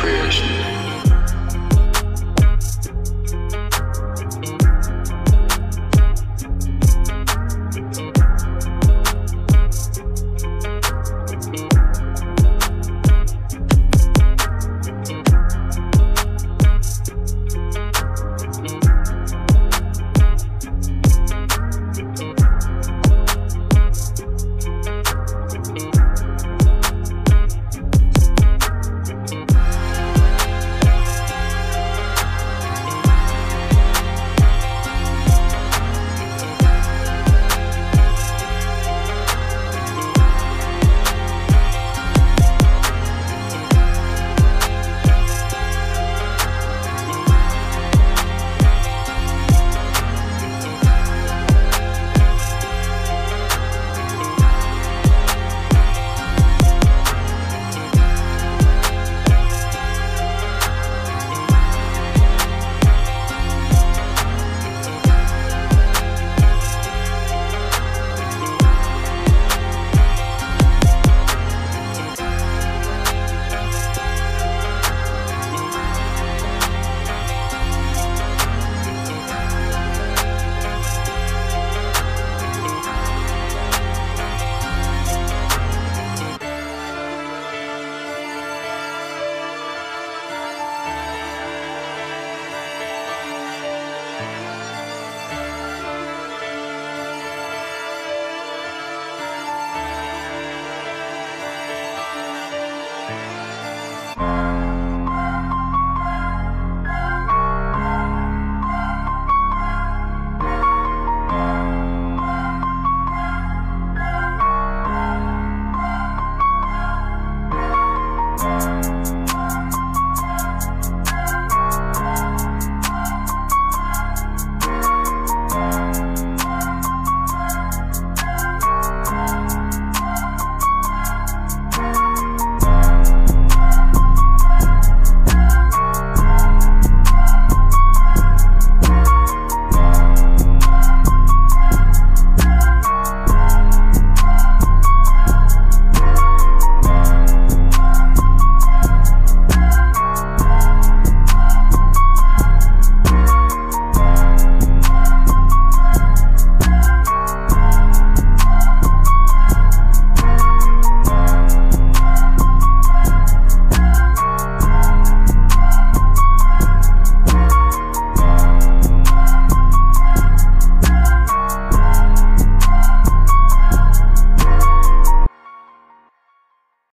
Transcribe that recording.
creation.